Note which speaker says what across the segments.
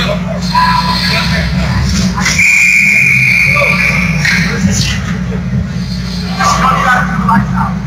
Speaker 1: Let's go.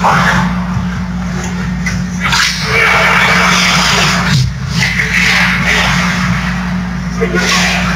Speaker 1: Thank you.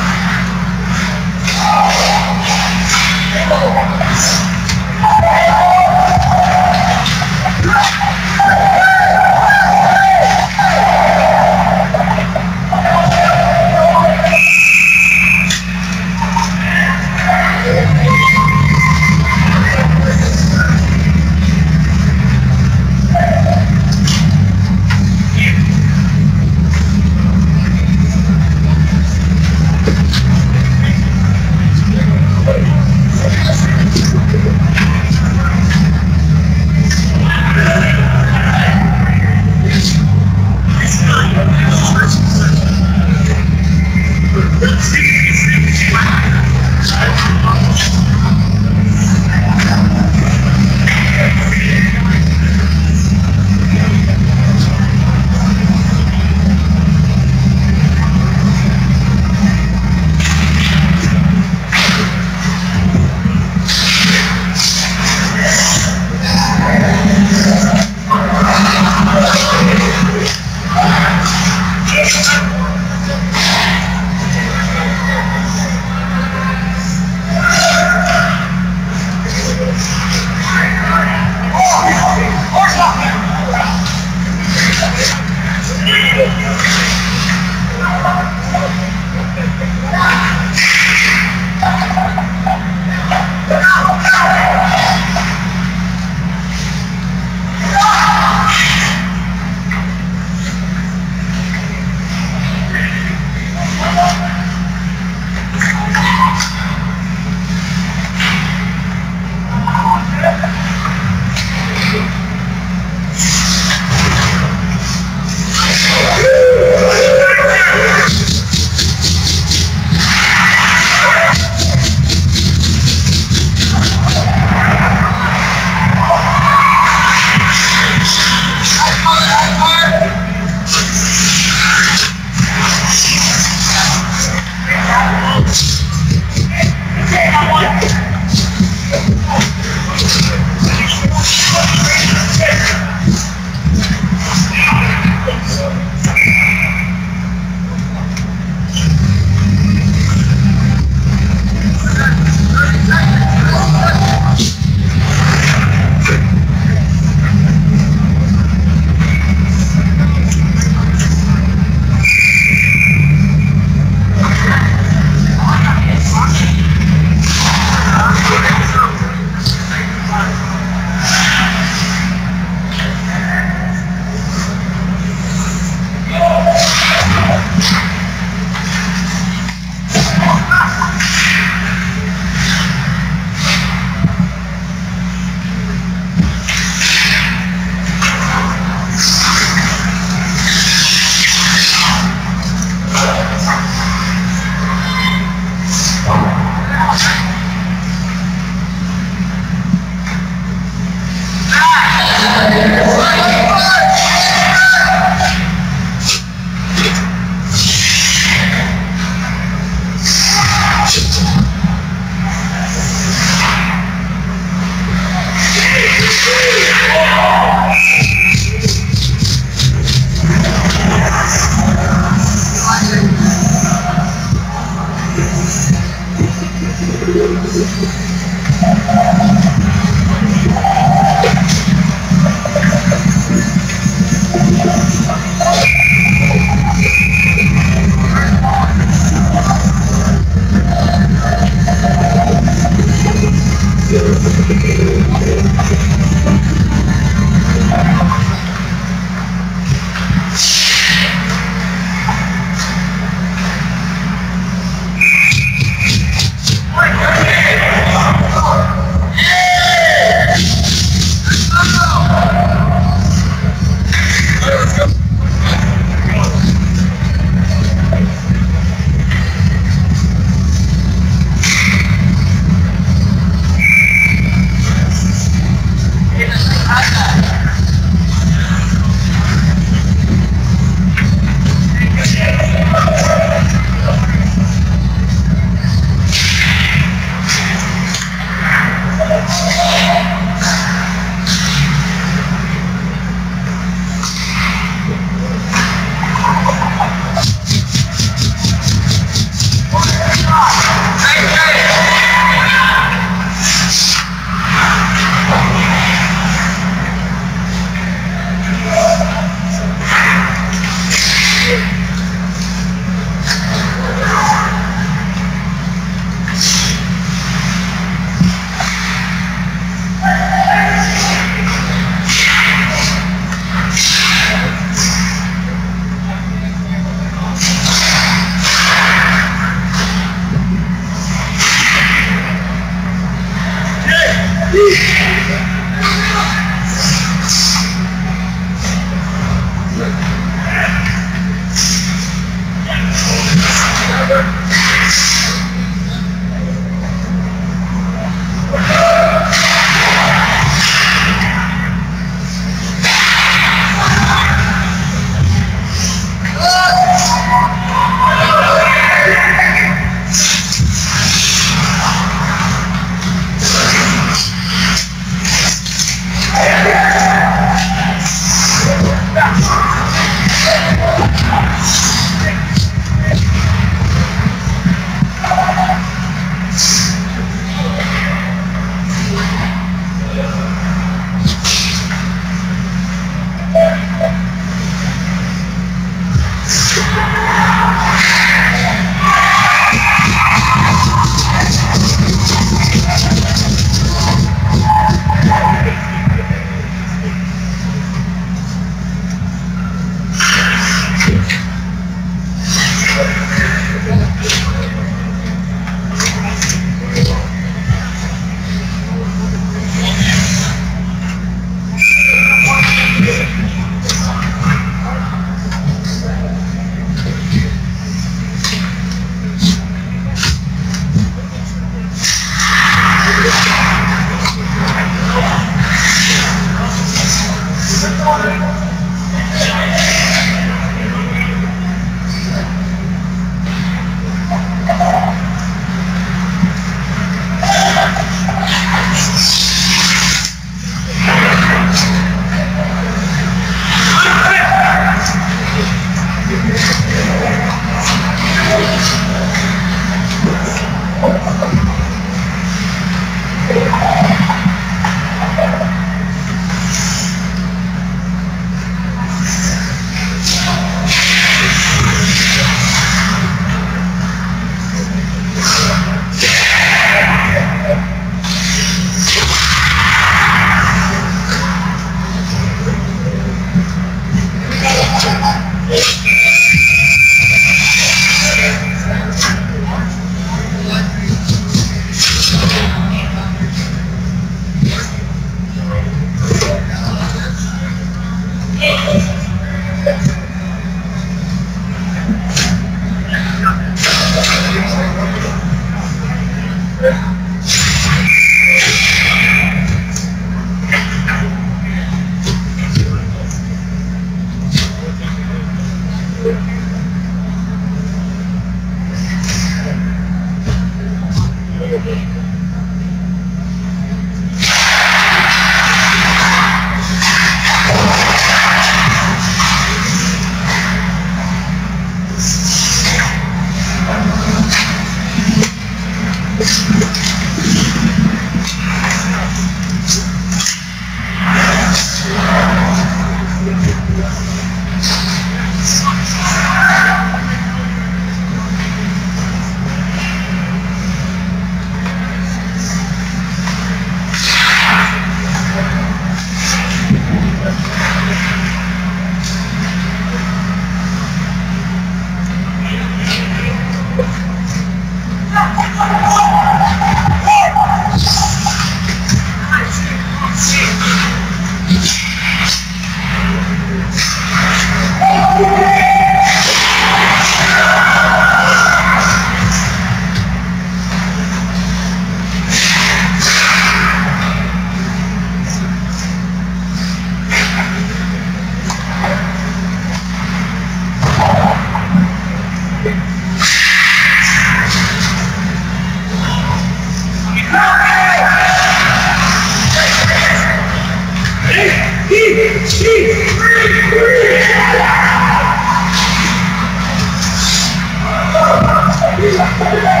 Speaker 1: Yeah.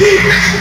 Speaker 1: Yeah.